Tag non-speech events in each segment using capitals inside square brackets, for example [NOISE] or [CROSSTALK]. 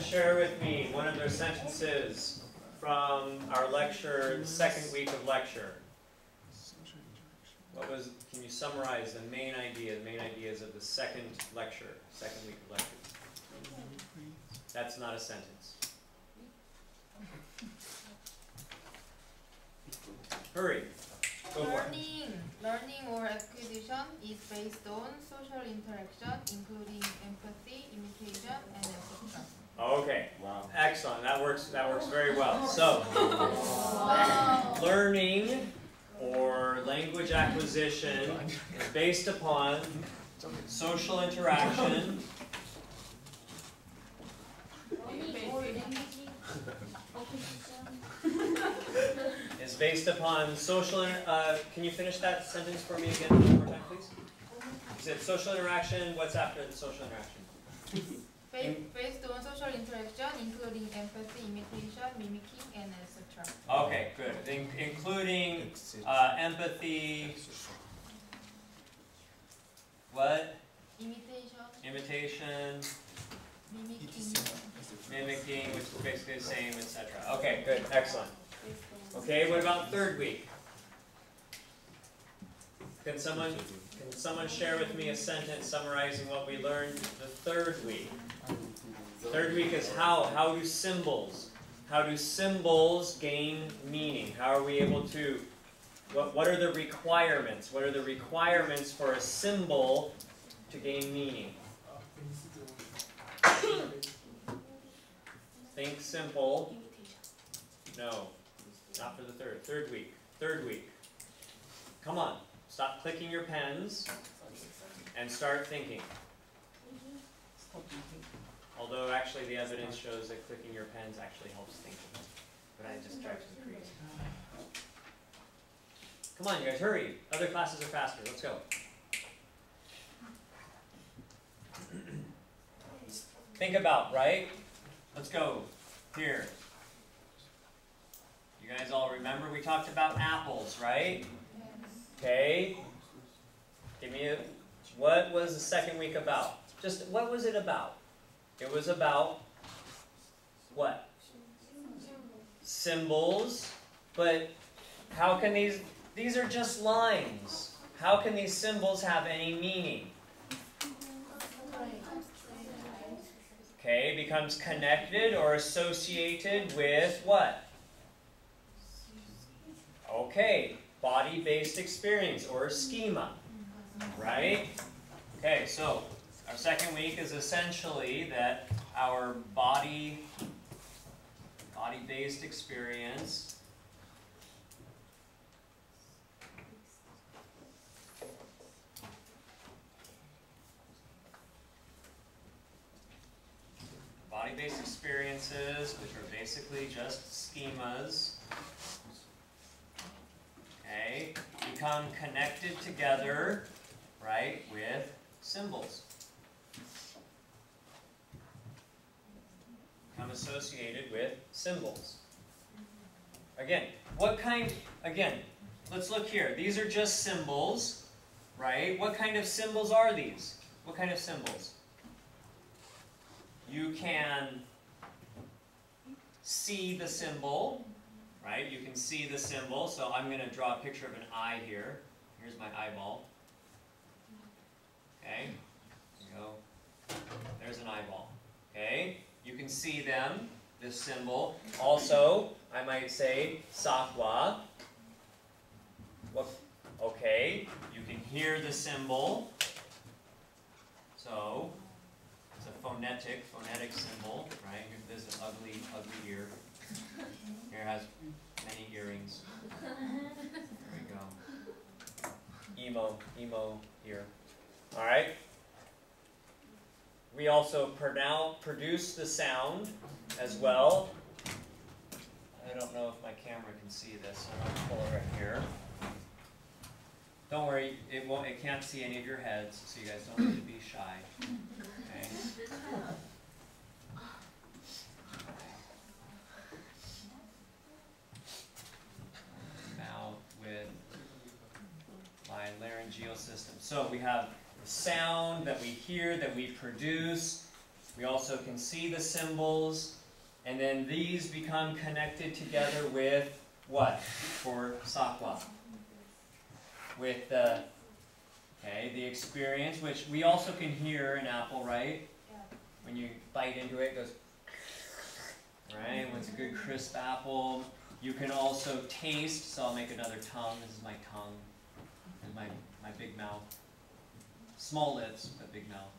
someone share with me one of their sentences from our lecture, the second week of lecture? What was, can you summarize the main idea, the main ideas of the second lecture, second week of lecture? That's not a sentence. Hurry, go. Learning, learning or acquisition is based on social interaction, including empathy, imitation, and etc. Okay, Wow. excellent, that works, that works very well. So, learning or language acquisition is based upon social interaction is based upon social, uh, can you finish that sentence for me again one more time, please? You said social interaction, what's after the social interaction? Ba- Based on social interaction, including empathy, imitation, mimicking, and etc. Okay, good, In- including, uh, empathy, what, Imitation, imitation, mimicking. mimicking, which is basically the same, etc. Okay, good, excellent. Okay, what about third week? Can someone, can someone share with me a sentence summarizing what we learned the third week? Third week is how, how do symbols, how do symbols gain meaning? How are we able to, what, what are the requirements? What are the requirements for a symbol to gain meaning? Think simple. No, not for the third. Third week. Third week. Come on. Stop clicking your pens and start thinking. Although actually the evidence shows that clicking your pens actually helps thinking. But I just drives me crazy. Come on, you guys, hurry. Other classes are faster. Let's go. Think about, right? Let's go. Here. You guys all remember we talked about apples, right? Okay. Give me a. What was the second week about? Just what was it about? It was about what? Symbols. But how can these. These are just lines. How can these symbols have any meaning? Okay, becomes connected or associated with what? Okay, body-based experience or schema, right? Okay, so our second week is essentially that our body, body-based experience body-based experiences, which are basically just schemas, okay, become connected together, right, with symbols. Become associated with symbols. Again, what kind, again, let's look here. These are just symbols, right? What kind of symbols are these? What kind of symbols? You can see the symbol, right? You can see the symbol. So I'm going to draw a picture of an eye here. Here's my eyeball. Okay, go. There's an eyeball. Okay, you can see them, this symbol. Also, I might say sakwa. What? Okay, you can hear the symbol. So, it's a phonetic, phonetic symbol, right? Here- There's an ugly, ugly ear. Here has many earrings. There we go. Emo, emo ear. All right. We also pronounce, produce the sound as well. I don't know if my camera can see this, so I'll pull it right here. Don't worry, it won't. It can't see any of your heads, so you guys don't need to be shy. Okay. Mouth with my laryngeal system. So we have the sound that we hear, that we produce. We also can see the symbols, and then these become connected together with what for Sakwa? With the okay, the experience, which we also can hear an apple, right? Yeah. When you bite into it, it goes right. When it's a good crisp apple, you can also taste. So I'll make another tongue. This is my tongue. My big mouth. Small lips, but big mouth.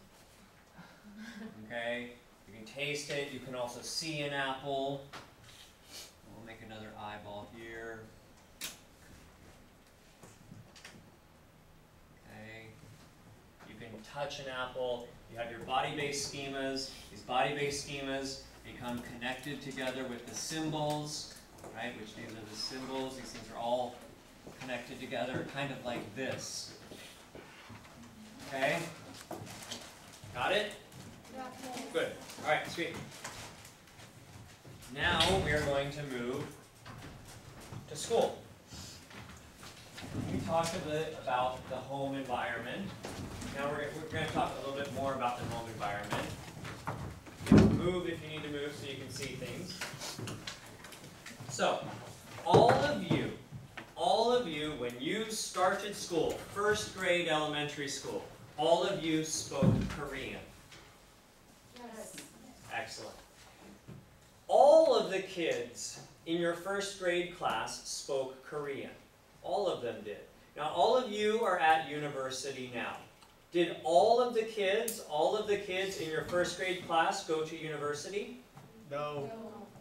Okay? You can taste it. You can also see an apple. We'll make another eyeball here. Okay? You can touch an apple. You have your body-based schemas. These body-based schemas become connected together with the symbols, right? Which these are the symbols. These things are all connected together, kind of like this. Okay? Got it? Good. Alright, sweet. Now we are going to move to school. We talked a bit about the home environment. Now we're, we're going to talk a little bit more about the home environment. Move if you need to move so you can see things. So, all of you, all of you, when you started school, first grade elementary school, all of you spoke Korean. Yes. Excellent. All of the kids in your first grade class spoke Korean. All of them did. Now, all of you are at university now. Did all of the kids, all of the kids in your first grade class go to university? No.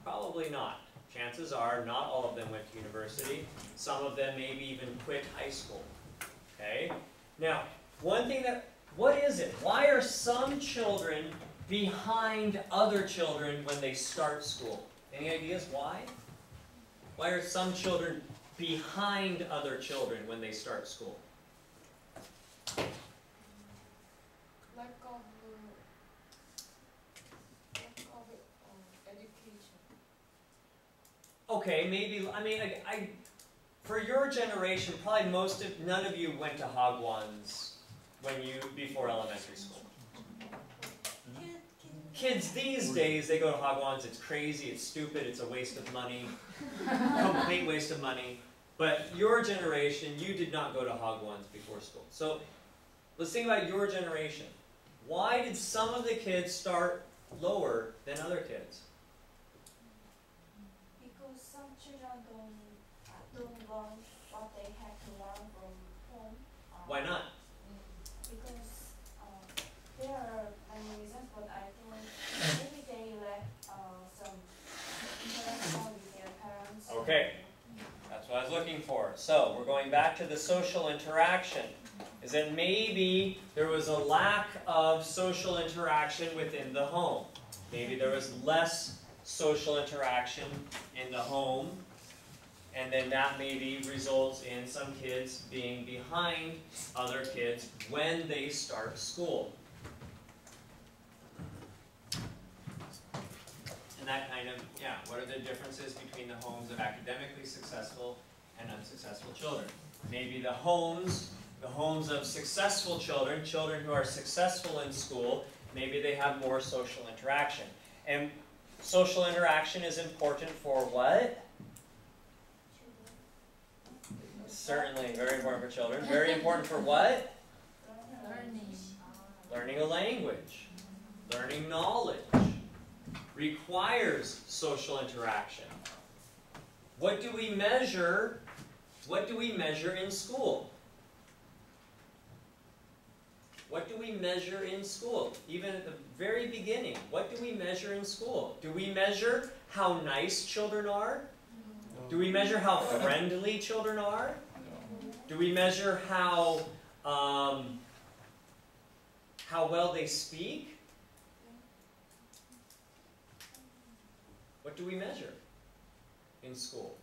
Probably not. Chances are not all of them went to university. Some of them maybe even quit high school. Okay? Now, one thing that, what is it? Why are some children behind other children when they start school? Any ideas why? Why are some children behind other children when they start school? lack of uh, lack of uh, education. Okay, maybe, I mean, I, I, for your generation, probably most of, none of you went to Hagwons when you, before elementary school. Mm-hmm. Kids these days, they go to Hagwons, it's crazy, it's stupid, it's a waste of money, complete waste of money. But your generation, you did not go to Hagwons before school. So, let's think about your generation. Why did some of the kids start lower than other kids? Because some children don't don't learn what they have to learn from home. Why not? Because uh, there are many reasons, but I think maybe they lack uh, some interaction with their parents. Okay. That's what I was looking for. So, we're going back to the social interaction. Is that maybe there was a lack of social interaction within the home. Maybe there was less social interaction in the home, and then that maybe results in some kids being behind other kids when they start school. And that kind of, yeah, what are the differences between the homes of academically successful and unsuccessful children? Maybe the homes, the homes of successful children, children who are successful in school, maybe they have more social interaction. And social interaction is important for what? Certainly, very important for children. Very important for what? Learning. Learning a language, learning knowledge, requires social interaction. What do we measure? What do we measure in school? What do we measure in school? Even at the very beginning, what do we measure in school? Do we measure how nice children are? Do we measure how friendly children are? Do we measure how um, how well they speak? What do we measure in school?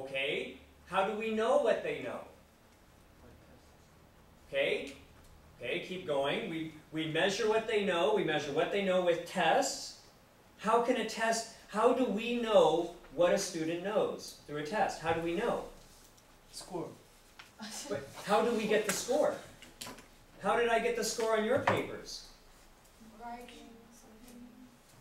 Okay, how do we know what they know? Okay, okay, keep going. We, we measure what they know, we measure what they know with tests. How can a test, how do we know what a student knows through a test? How do we know? Score. Wait, how do we get the score? How did I get the score on your papers? Writing something.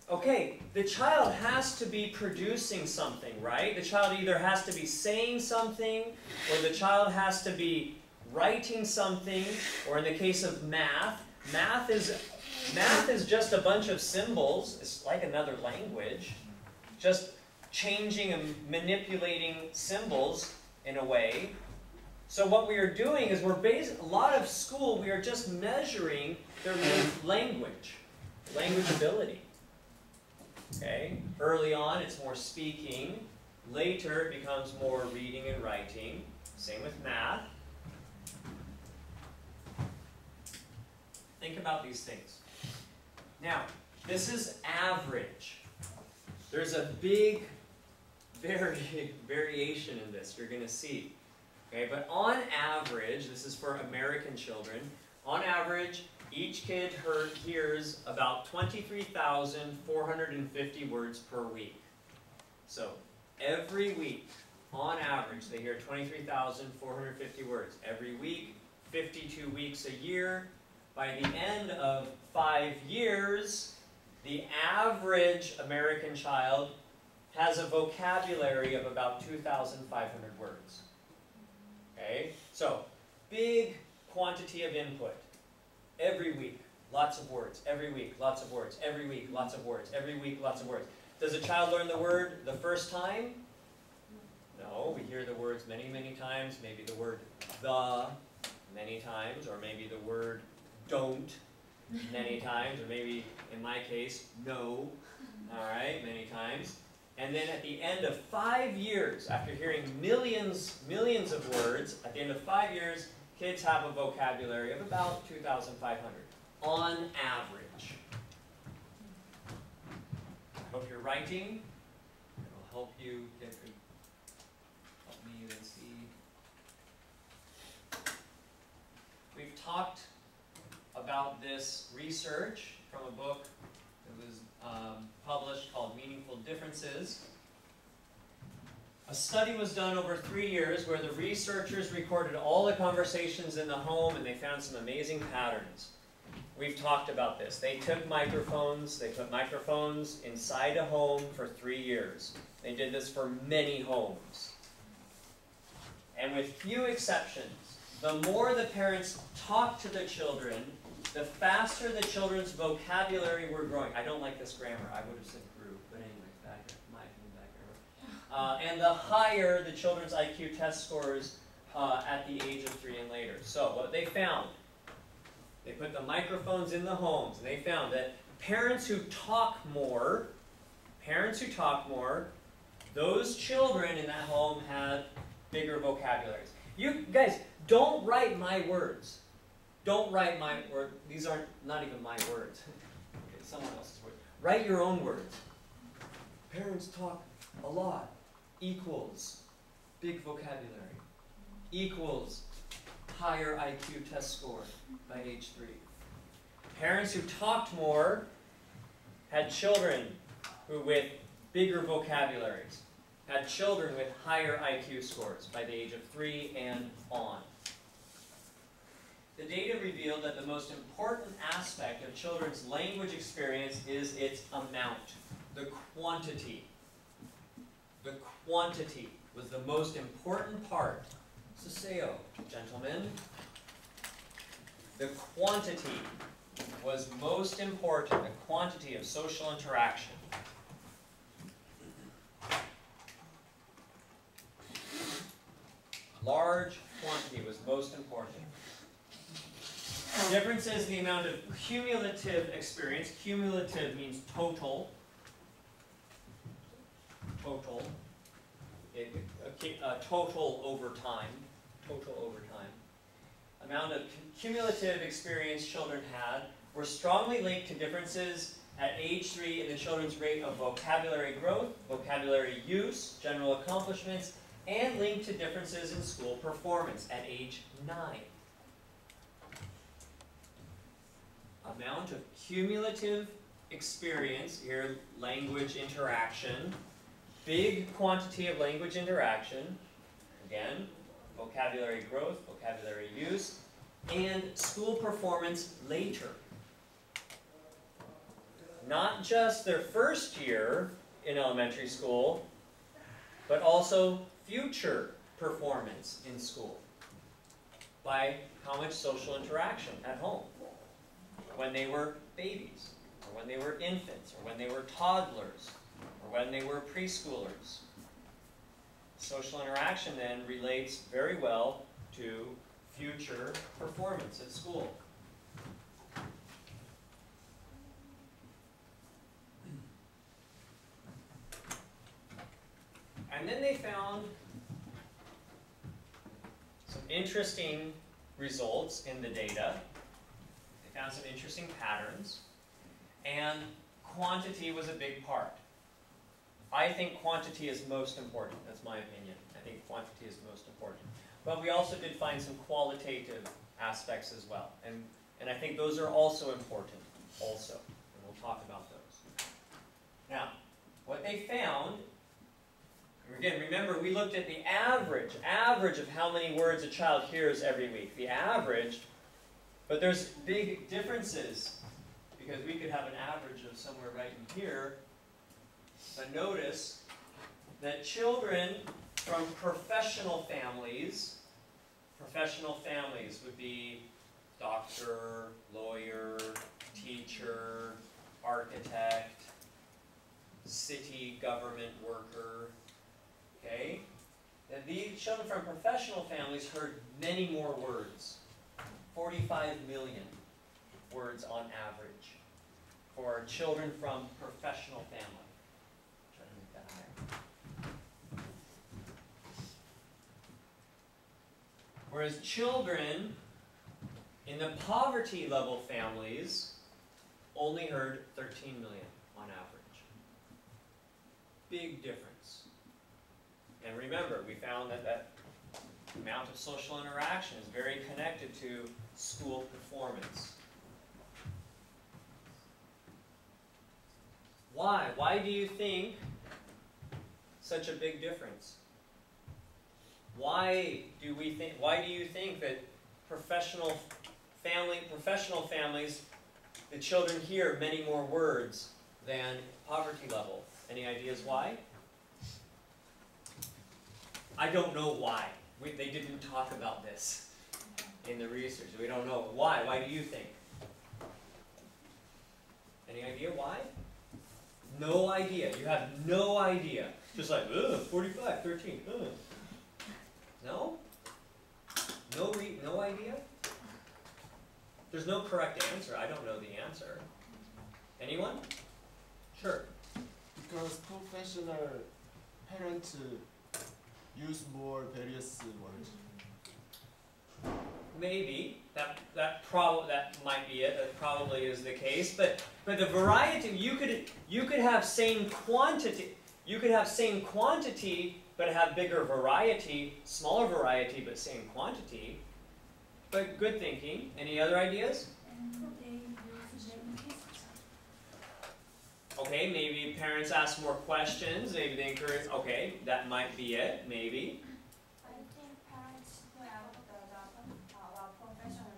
Okay, the child has to be producing something, right? The child either has to be saying something, or the child has to be writing something, or in the case of math, math is math is just a bunch of symbols. It's like another language, just changing and manipulating symbols in a way. So what we are doing is we're based a lot of school we are just measuring their language, language ability. Okay? Early on, it's more speaking. Later, it becomes more reading and writing. Same with math. Think about these things. Now, this is average. There's a big [LAUGHS] vari- variation in this, you're going to see. Okay, but on average, this is for American children, on average, each kid heard, hears about 23,450 words per week. So, every week, on average, they hear 23,450 words. Every week, 52 weeks a year. By the end of five years, the average American child has a vocabulary of about 2,500 words. Okay? So, big quantity of input. Every week, lots of words. Every week, lots of words. Every week, lots of words. Every week, lots of words. Does a child learn the word the first time? No, we hear the words many, many times. Maybe the word the many times, or maybe the word don't many [LAUGHS] times, or maybe in my case, no, all right, many times. And then at the end of five years, after hearing millions, millions of words, at the end of five years, kids have a vocabulary of about 2,500 on average. I hope you're writing. It'll help you get good, help me to see. We've talked about this research from a book that was um, published called Meaningful Differences. A study was done over three years where the researchers recorded all the conversations in the home and they found some amazing patterns. We've talked about this. They took microphones, they put microphones inside a home for three years. They did this for many homes. And with few exceptions, the more the parents talked to the children, the faster the children's vocabulary were growing. I don't like this grammar. I would have said grew, but anyway, back my opinion, back grammar. Uh, and the higher the children's IQ test scores uh, at the age of three and later. So what they found, they put the microphones in the homes, and they found that parents who talk more, parents who talk more, those children in that home had bigger vocabularies. You guys, don't write my words. Don't write my words. These aren't not even my words. [LAUGHS] someone else's words. Write your own words. Parents talk a lot. Equals big vocabulary. Equals higher IQ test score by age three. Parents who talked more had children who with bigger vocabularies, had children with higher IQ scores by the age of three and on. The data revealed that the most important aspect of children's language experience is its amount, the quantity. The quantity was the most important part. Saseo, oh, gentlemen. The quantity was most important, the quantity of social interaction. Large quantity was most important. Difference is the amount of cumulative experience. Cumulative means total. Total. Total over time. Total over time. Amount of cumulative experience children had were strongly linked to differences at age three in the children's rate of vocabulary growth, vocabulary use, general accomplishments, and linked to differences in school performance at age nine. amount of cumulative experience, here language interaction, big quantity of language interaction, again, vocabulary growth, vocabulary use, and school performance later. Not just their first year in elementary school, but also future performance in school by how much social interaction at home. When they were babies, or when they were infants, or when they were toddlers, or when they were preschoolers. Social interaction then relates very well to future performance at school. And then they found some interesting results in the data. They found some interesting patterns, and quantity was a big part. I think quantity is most important, that's my opinion. I think quantity is most important. But we also did find some qualitative aspects as well, and, and I think those are also important, also, and we'll talk about those. Now, what they found Again, remember we looked at the average, average of how many words a child hears every week. The average, but there's big differences because we could have an average of somewhere right in here. But notice that children from professional families, professional families would be doctor, lawyer, teacher, architect, city government worker, Okay? That these children from professional families heard many more words. 45 million words on average for children from professional family. Try to make that higher. Whereas children in the poverty level families only heard 13 million on average. Big difference. And remember, we found that that amount of social interaction is very connected to school performance. Why? Why do you think such a big difference? Why do we think why do you think that professional family professional families the children hear many more words than poverty level? Any ideas why? I don't know why. We, they didn't talk about this in the research. We don't know why. Why do you think? Any idea why? No idea. You have no idea. Just like, ugh, 45, 13, ugh. No? No, re no idea? There's no correct answer. I don't know the answer. Anyone? Sure. Because professional parents use more various words. Maybe that that prob that might be it. That probably is the case. But but the variety you could you could have same quantity. You could have same quantity but have bigger variety, smaller variety but same quantity. But good thinking. Any other ideas? Okay, maybe parents ask more questions, maybe they encourage, okay, that might be it, maybe. I think parents who have the job, well, professional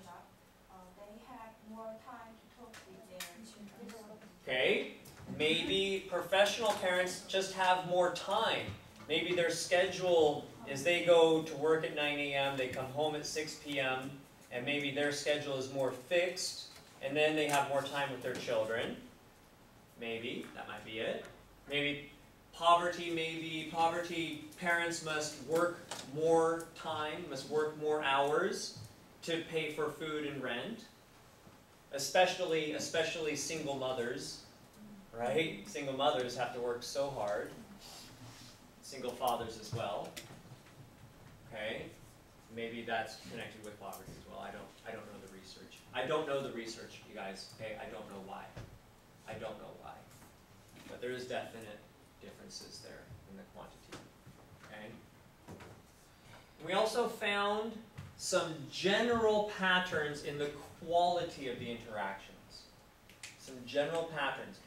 they have more time to talk with their children. Okay, maybe professional parents just have more time. Maybe their schedule is they go to work at 9 a.m., they come home at 6 p.m., and maybe their schedule is more fixed, and then they have more time with their children. Maybe, that might be it. Maybe poverty, maybe poverty, parents must work more time, must work more hours to pay for food and rent. Especially, especially single mothers, right? Single mothers have to work so hard. Single fathers as well. Okay? Maybe that's connected with poverty as well. I don't I don't know the research. I don't know the research, you guys. Okay? I don't know why. I don't know why. But there is definite differences there in the quantity. Okay? We also found some general patterns in the quality of the interactions. Some general patterns.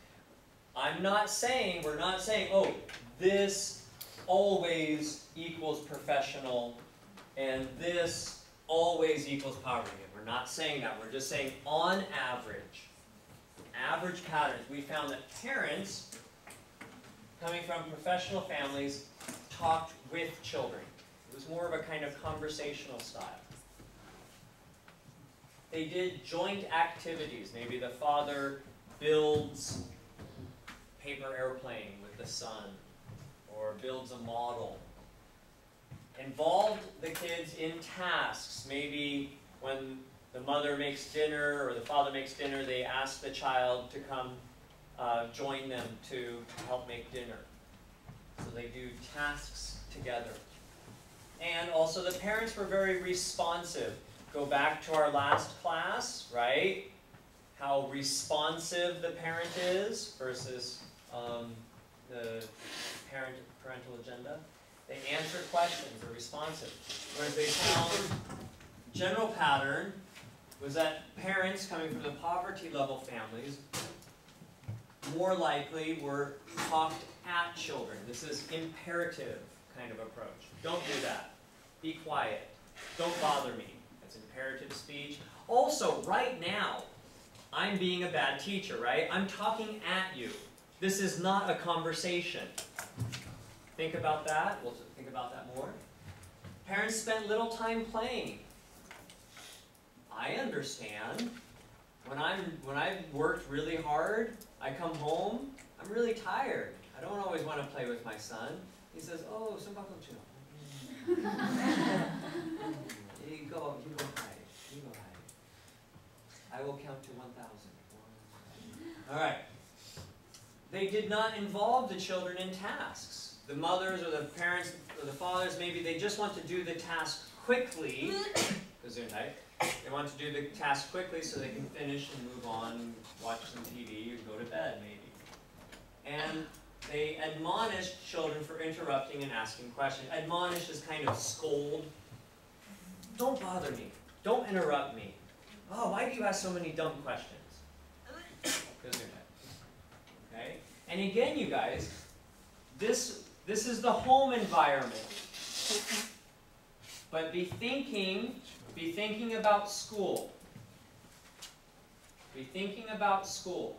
I'm not saying, we're not saying, oh, this always equals professional and this always equals poverty. We're We're not saying that, we're just saying on average, average patterns, we found that parents coming from professional families talked with children. It was more of a kind of conversational style. They did joint activities. Maybe the father builds paper airplane with the son or builds a model. Involved the kids in tasks. Maybe when the mother makes dinner or the father makes dinner, they ask the child to come uh, join them to help make dinner. So they do tasks together. And also the parents were very responsive. Go back to our last class, right? How responsive the parent is versus um, the parent parental agenda. They answer questions, they're responsive. Whereas they found general pattern was that parents coming from the poverty level families more likely were talked at children. This is imperative kind of approach. Don't do that. Be quiet. Don't bother me. That's imperative speech. Also, right now, I'm being a bad teacher, right? I'm talking at you. This is not a conversation. Think about that. We'll think about that more. Parents spent little time playing. I understand. When I'm when I've worked really hard, I come home, I'm really tired. I don't always want to play with my son. He says, "Oh, sambakochu." [LAUGHS] you go, you go hide. You go hide. I will count to 1,000. All right. They did not involve the children in tasks. The mothers or the parents or the fathers, maybe they just want to do the task quickly, [COUGHS] Gesundheit. They want to do the task quickly so they can finish and move on, watch some TV, and go to bed, maybe. And they admonish children for interrupting and asking questions. Admonish is kind of scold. Don't bother me. Don't interrupt me. Oh, why do you ask so many dumb questions? [COUGHS] Okay? And again, you guys, this, this is the home environment. But be thinking, be thinking about school. Be thinking about school.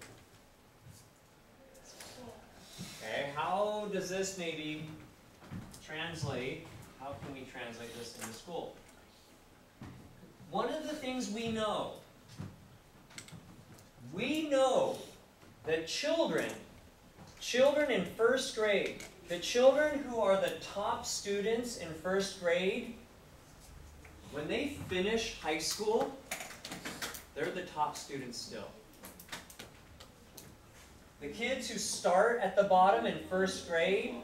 Okay, how does this maybe translate? How can we translate this into school? One of the things we know, we know that children, children in first grade, the children who are the top students in first grade, when they finish high school, they're the top students still. The kids who start at the bottom in first grade,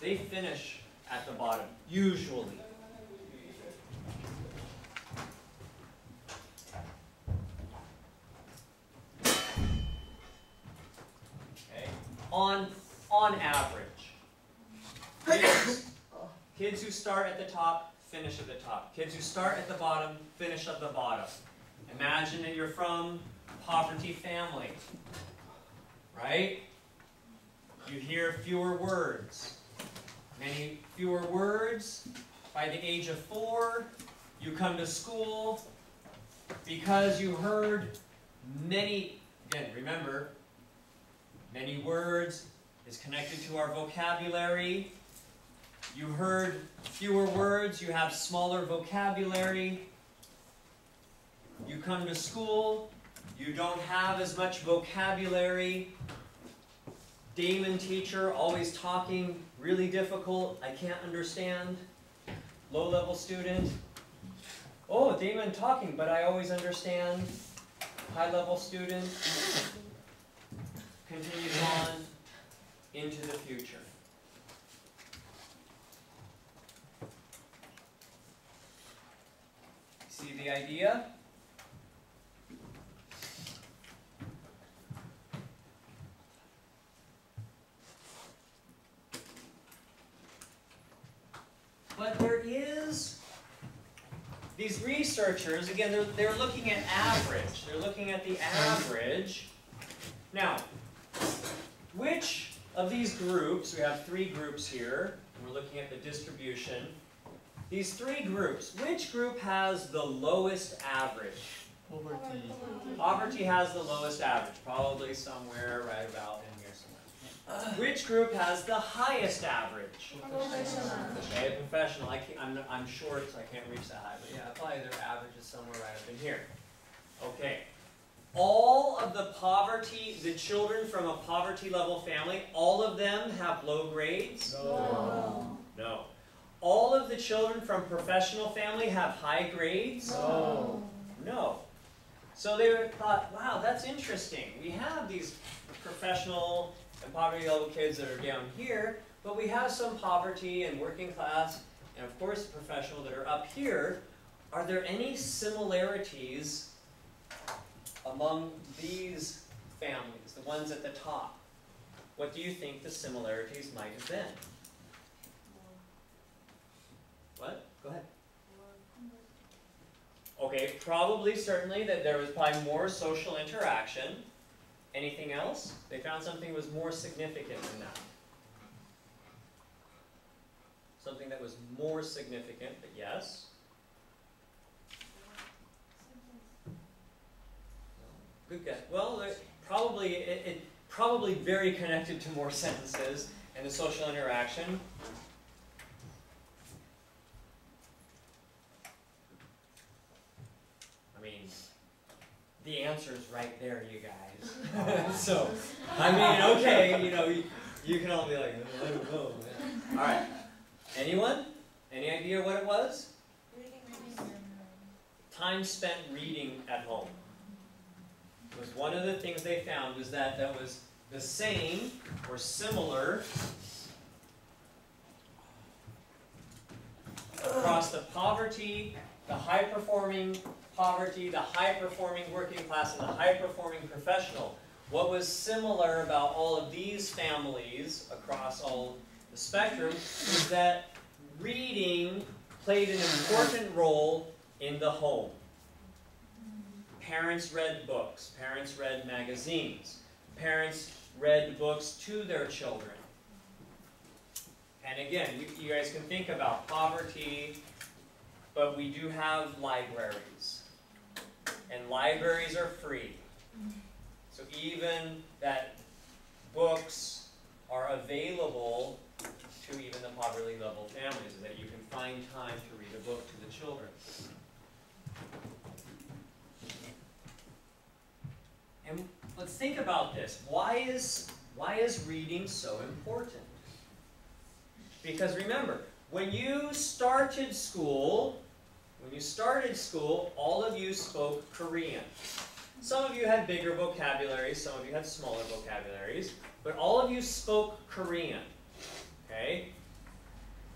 they finish at the bottom, usually. Okay? On, on average. Kids, kids who start at the top, finish at the top. Kids who start at the bottom, finish at the bottom. Imagine that you're from a poverty family, right? You hear fewer words. Many fewer words. By the age of four, you come to school because you heard many, again, remember, many words is connected to our vocabulary. You heard fewer words, you have smaller vocabulary. You come to school, you don't have as much vocabulary. Damon teacher, always talking, really difficult, I can't understand. Low level student. Oh, Damon talking, but I always understand. High level student. Continues on into the future. See the idea? But there is, these researchers, again, they're, they're looking at average. They're looking at the average. Now, which of these groups, we have three groups here, and we're looking at the distribution, these three groups, which group has the lowest average? Poverty. Poverty has the lowest average, probably somewhere right about in here somewhere. Which group has the highest average? Professional. Okay, professional, I can't, I'm, I'm short, so I can't reach that high, but yeah, probably their average is somewhere right up in here. Okay. All of the poverty, the children from a poverty level family, all of them have low grades? No. No. All of the children from professional family have high grades? No. No. So they thought, wow, that's interesting. We have these professional and poverty level kids that are down here, but we have some poverty and working class, and of course professional that are up here. Are there any similarities among these families, the ones at the top? What do you think the similarities might have been? What? Go ahead. Okay, probably, certainly, that there was probably more social interaction. Anything else? They found something was more significant than that. Something that was more significant, but yes. Good guess. Well, probably, it, it, probably very connected to more [LAUGHS] sentences and the social interaction. I mean, the answer's right there, you guys. [LAUGHS] [LAUGHS] so, I mean, okay, you know, you, you can all be like, "Oh, I don't know. All right. Anyone? Any idea what it was? Time spent reading at home. Was one of the things they found was that that was the same or similar across the poverty, the high performing poverty, the high performing working class, and the high performing professional. What was similar about all of these families across all the spectrum is that reading played an important role in the home. Parents read books, parents read magazines, parents read books to their children. And again, you, you guys can think about poverty, but we do have libraries. And libraries are free. So even that books are available to even the poverty level families, that you can find time to read a book to the children. And let's think about this. Why is, why is reading so important? Because remember, when you started school, when you started school, all of you spoke Korean. Some of you had bigger vocabularies, some of you had smaller vocabularies, but all of you spoke Korean. Okay?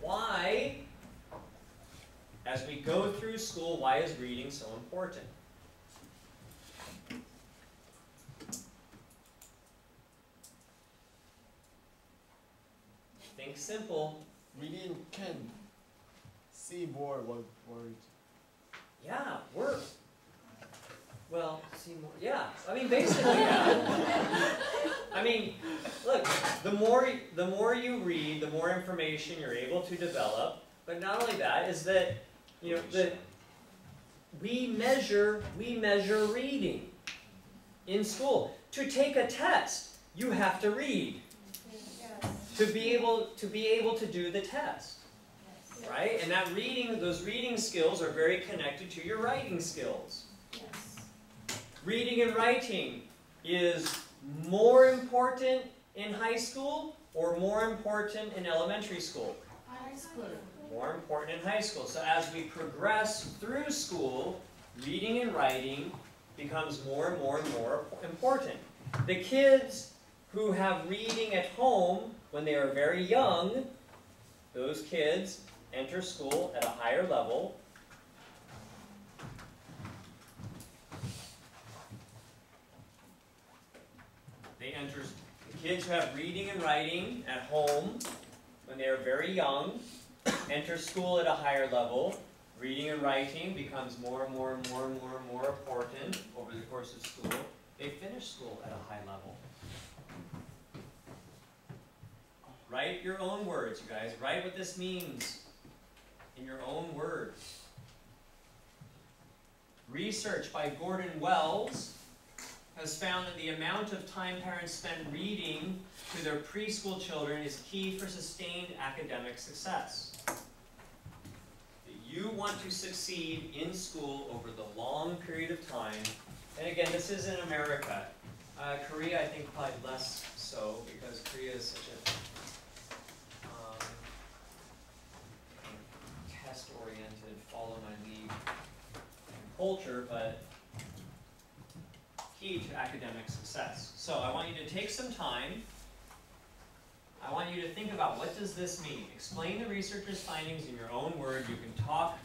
Why, as we go through school, why is reading so important? Think simple. Reading can see more word. Yeah, work. Well, see more. Yeah, I mean basically, yeah. [LAUGHS] I mean, look, the more the more you read, the more information you're able to develop. But not only that is that you know that we measure we measure reading in school. To take a test, you have to read to be able to be able to do the test right? And that reading, those reading skills are very connected to your writing skills. Reading and writing is more important in high school or more important in elementary school? High school. More important in high school. So as we progress through school, reading and writing becomes more and more and more important. The kids who have reading at home when they are very young, those kids enter school at a higher level. They enter, the kids who have reading and writing at home when they are very young enter school at a higher level. Reading and writing becomes more and more and more and more and more important over the course of school. They finish school at a high level. Write your own words, you guys. Write what this means in your own words. Research by Gordon Wells has found that the amount of time parents spend reading to their preschool children is key for sustained academic success. That you want to succeed in school over the long period of time, and again, this is in America. Uh, Korea, I think, probably less so because Korea is such a um, test-oriented, follow my lead culture, but key to academic success. So I want you to take some time. I want you to think about what does this mean? Explain the researcher's findings in your own words. You can talk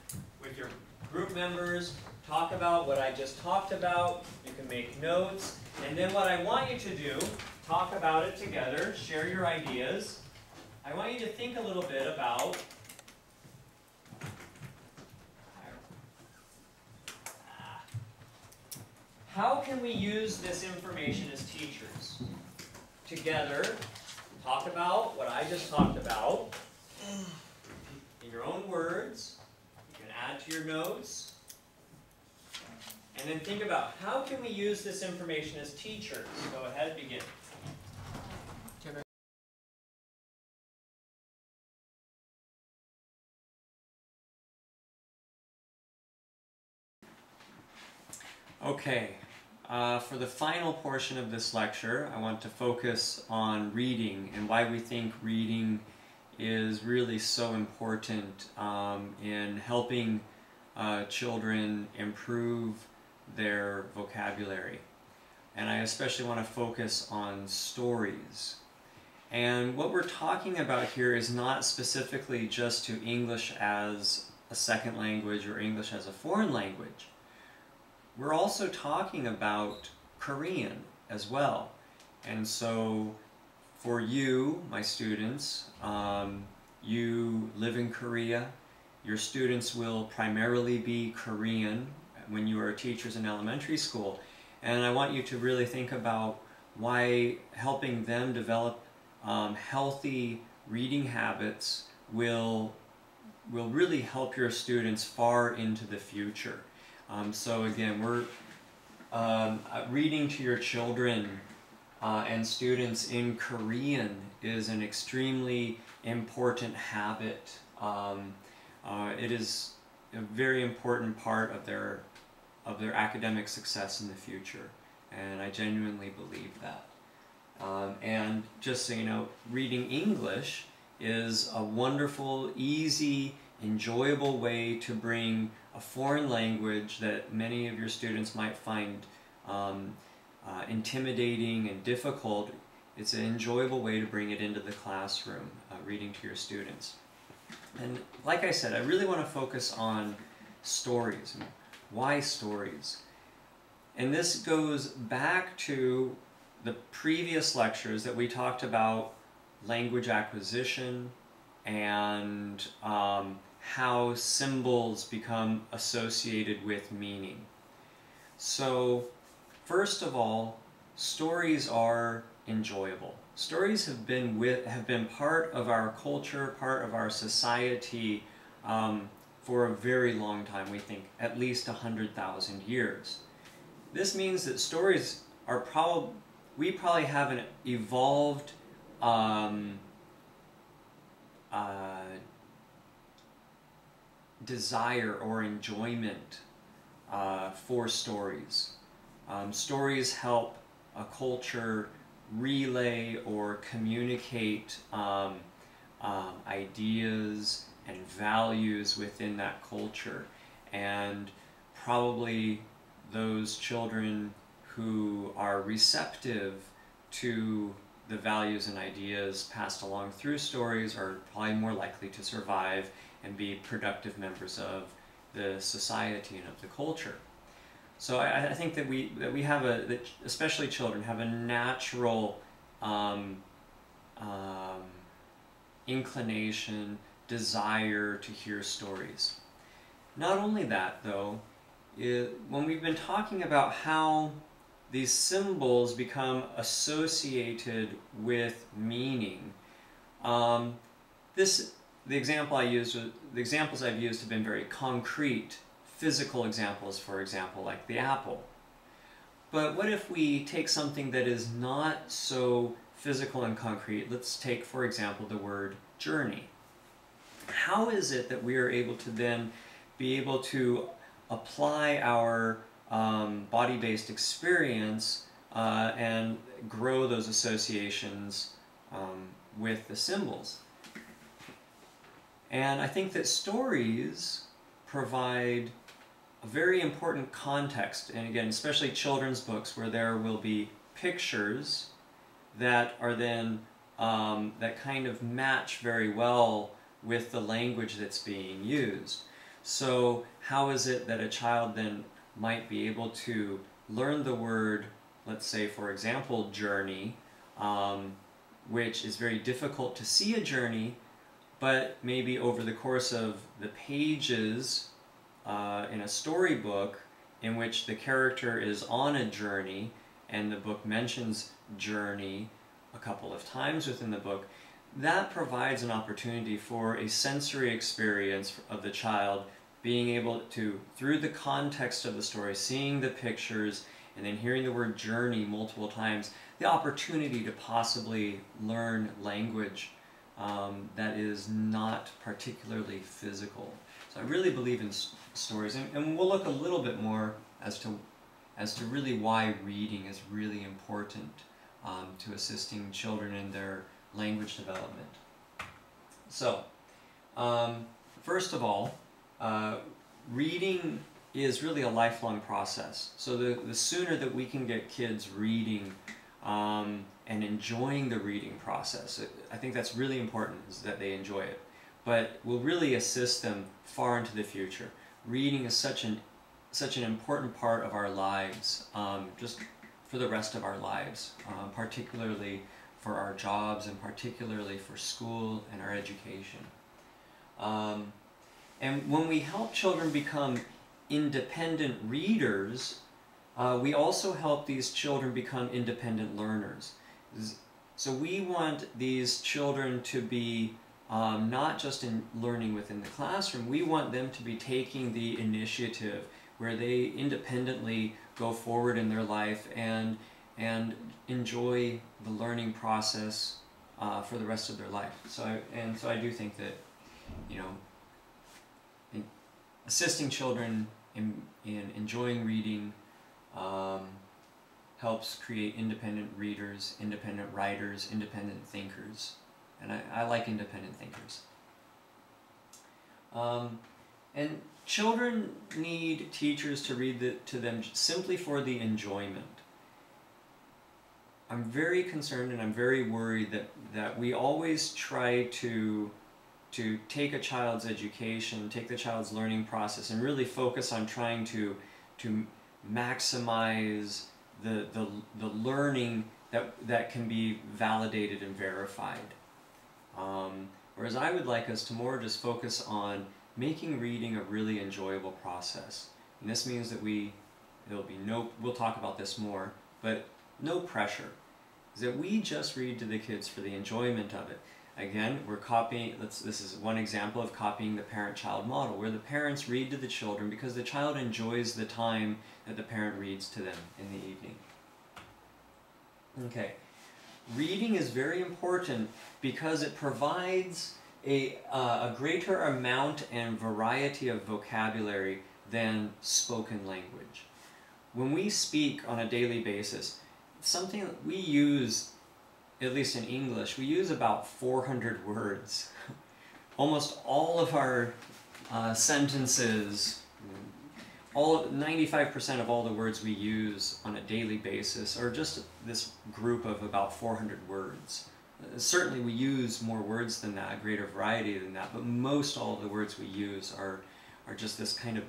with your group members, talk about what I just talked about. You can make notes. And then what I want you to do, talk about it together, share your ideas. I want you to think a little bit about how can we use this information as teachers? Together, talk about what I just talked about in your own words. You can add to your notes. And then think about how can we use this information as teachers? Go ahead, begin. Okay, uh, for the final portion of this lecture, I want to focus on reading and why we think reading is really so important um, in helping uh, children improve their vocabulary. And I especially want to focus on stories. And what we're talking about here is not specifically just to English as a second language or English as a foreign language. We're also talking about Korean as well. And so for you, my students, um, you live in Korea. Your students will primarily be Korean when you are teachers in elementary school. And I want you to really think about why helping them develop um, healthy reading habits will, will really help your students far into the future. Um, so again, we're um, uh, reading to your children uh, and students in Korean is an extremely important habit. Um, uh, it is a very important part of their of their academic success in the future, and I genuinely believe that. Um, and just so you know, reading English is a wonderful, easy, enjoyable way to bring a foreign language that many of your students might find um, uh, intimidating and difficult. It's an enjoyable way to bring it into the classroom, uh, reading to your students. And like I said, I really want to focus on stories. Why stories? And this goes back to the previous lectures that we talked about language acquisition and um, how symbols become associated with meaning. So, first of all, stories are enjoyable. Stories have been with have been part of our culture, part of our society um, for a very long time. We think at least a hundred thousand years. This means that stories are probably we probably have an evolved um, uh, desire or enjoyment uh, for stories. Um, stories help a culture relay or communicate um, um, ideas and values within that culture. And probably those children who are receptive to the values and ideas passed along through stories are probably more likely to survive and be productive members of the society and of the culture. So I, I think that we that we have a that especially children have a natural um, um, inclination, desire to hear stories. Not only that, though, it, when we've been talking about how these symbols become associated with meaning, um, this the example I used, the examples I've used have been very concrete, physical examples, for example, like the apple. But what if we take something that is not so physical and concrete? Let's take, for example, the word journey. How is it that we are able to then be able to apply our um, body based experience uh, and grow those associations um, with the symbols? And I think that stories provide a very important context, and again, especially children's books, where there will be pictures that are then um, that kind of match very well with the language that's being used. So, how is it that a child then might be able to learn the word, let's say, for example, journey, um, which is very difficult to see a journey, but maybe over the course of the pages uh, in a storybook in which the character is on a journey and the book mentions journey a couple of times within the book, that provides an opportunity for a sensory experience of the child being able to, through the context of the story, seeing the pictures and then hearing the word journey multiple times, the opportunity to possibly learn language um, that is not particularly physical. So I really believe in stories, and, and we'll look a little bit more as to as to really why reading is really important um, to assisting children in their language development. So, um, first of all, uh, reading is really a lifelong process. So the, the sooner that we can get kids reading um, and enjoying the reading process, I think that's really important is that they enjoy it. But will really assist them far into the future. Reading is such an such an important part of our lives, um, just for the rest of our lives, um, particularly for our jobs and particularly for school and our education. Um, and when we help children become independent readers, uh, we also help these children become independent learners. So we want these children to be um, not just in learning within the classroom, we want them to be taking the initiative where they independently go forward in their life and and enjoy the learning process uh, for the rest of their life. So I, and so I do think that you know assisting children in, in enjoying reading um, helps create independent readers, independent writers, independent thinkers. And I, I like independent thinkers. Um, and children need teachers to read the, to them simply for the enjoyment. I'm very concerned and I'm very worried that, that we always try to to take a child's education, take the child's learning process, and really focus on trying to to maximize the the, the learning that that can be validated and verified. Um, whereas I would like us to more just focus on making reading a really enjoyable process. And this means that we there'll be no we'll talk about this more, but no pressure. Is that we just read to the kids for the enjoyment of it. Again, we're copying, this is one example of copying the parent-child model, where the parents read to the children because the child enjoys the time that the parent reads to them in the evening. Okay, reading is very important because it provides a, uh, a greater amount and variety of vocabulary than spoken language. When we speak on a daily basis, something that we use at least in English, we use about 400 words. [LAUGHS] Almost all of our uh, sentences, all 95% of all the words we use on a daily basis are just this group of about 400 words. Uh, certainly we use more words than that, a greater variety than that, but most all of the words we use are, are just this kind of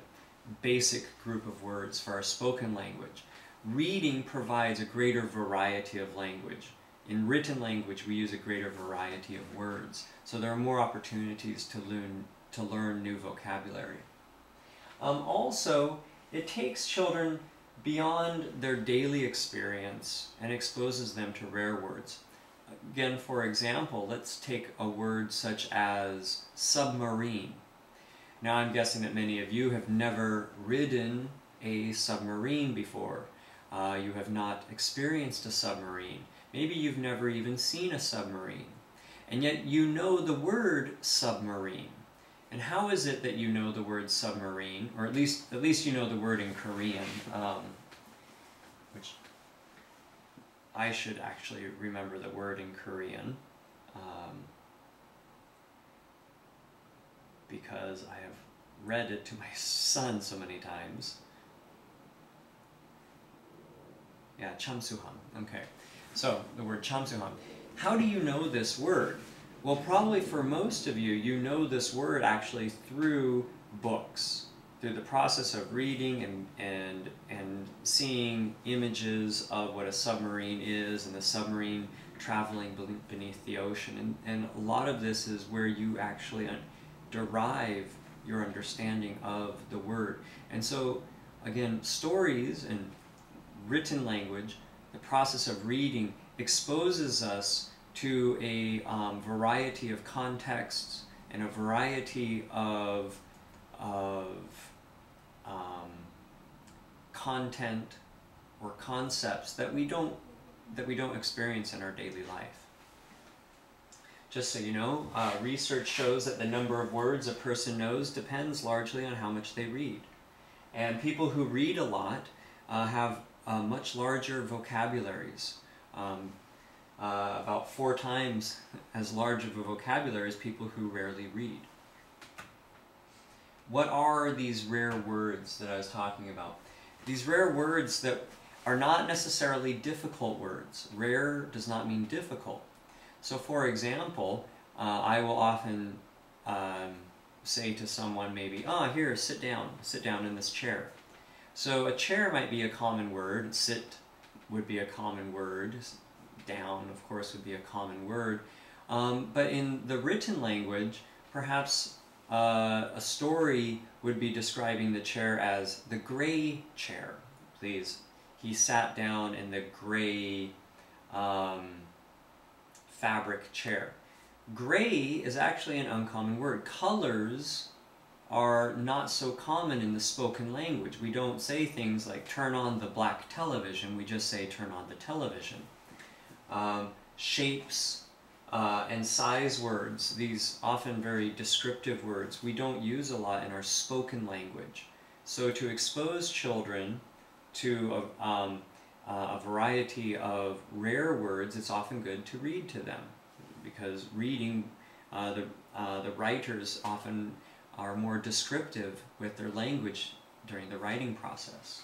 basic group of words for our spoken language. Reading provides a greater variety of language. In written language, we use a greater variety of words, so there are more opportunities to learn, to learn new vocabulary. Um, also, it takes children beyond their daily experience and exposes them to rare words. again, for example, let's take a word such as submarine. Now, I'm guessing that many of you have never ridden a submarine before. Uh, you have not experienced a submarine. Maybe you've never even seen a submarine. And yet you know the word submarine. And how is it that you know the word submarine, or at least at least you know the word in Korean, um, which I should actually remember the word in Korean, um, because I have read it to my [LAUGHS] son so many times. Yeah, chamsuham. Okay, so the word chamsuham. How do you know this word? Well, probably for most of you, you know this word actually through books, through the process of reading and, and, and seeing images of what a submarine is and the submarine traveling beneath the ocean. And, and a lot of this is where you actually derive your understanding of the word. And so, again, stories and written language, the process of reading exposes us to a um, variety of contexts and a variety of, of um, content or concepts that we don't that we don't experience in our daily life. Just so you know, uh, research shows that the number of words a person knows depends largely on how much they read. And people who read a lot uh, have uh, much larger vocabularies. Um, uh, about four times [LAUGHS] as large of a vocabulary as people who rarely read. What are these rare words that I was talking about? These rare words that are not necessarily difficult words. Rare does not mean difficult. So for example, uh, I will often um, say to someone maybe, ah, oh, here, sit down, sit down in this chair. So a chair might be a common word, sit would be a common word, down, of course, would be a common word. Um, but in the written language, perhaps uh, a story would be describing the chair as the gray chair. Please, he sat down in the gray um, fabric chair. Gray is actually an uncommon word. Colors are not so common in the spoken language. We don't say things like turn on the black television, we just say turn on the television um, shapes uh, and size words, these often very descriptive words, we don't use a lot in our spoken language. So to expose children to a, um, uh, a variety of rare words, it's often good to read to them because reading, uh, the, uh, the writers often are more descriptive with their language during the writing process.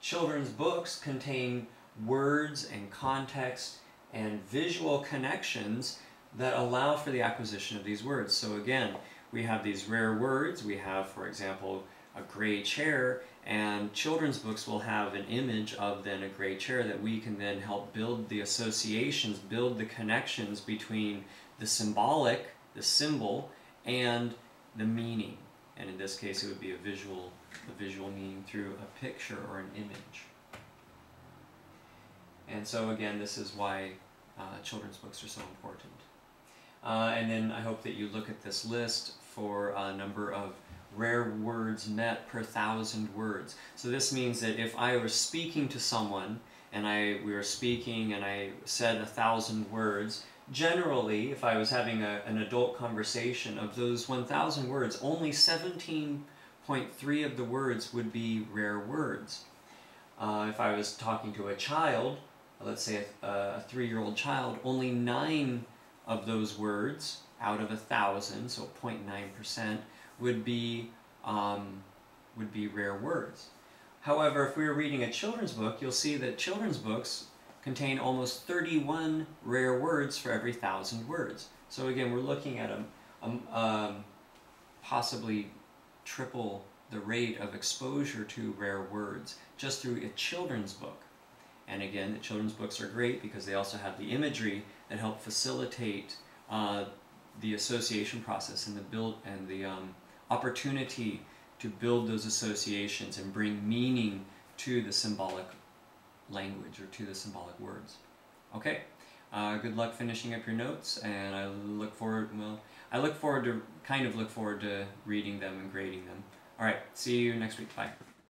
Children's books contain words and context and visual connections that allow for the acquisition of these words. So again, we have these rare words. We have, for example, a gray chair, and children's books will have an image of then a gray chair that we can then help build the associations, build the connections between the symbolic, the symbol, and the meaning. And in this case, it would be a visual, a visual meaning through a picture or an image. And so again, this is why uh, children's books are so important. Uh, and then I hope that you look at this list for a number of rare words met per thousand words. So this means that if I was speaking to someone and I we were speaking and I said a thousand words, generally, if I was having a, an adult conversation, of those 1,000 words, only 17.3 of the words would be rare words. Uh, if I was talking to a child, let's say a, a three-year-old child, only nine of those words out of a thousand, so 0.9%, would be um, would be rare words. However, if we were reading a children's book, you'll see that children's books contain almost 31 rare words for every thousand words. So again, we're looking at a, a um, possibly triple the rate of exposure to rare words just through a children's book. And again, the children's books are great because they also have the imagery that help facilitate uh, the association process and the build and the um, opportunity to build those associations and bring meaning to the symbolic language or to the symbolic words. Okay. Uh, good luck finishing up your notes, and I look forward. Well, I look forward to kind of look forward to reading them and grading them. All right. See you next week. Bye.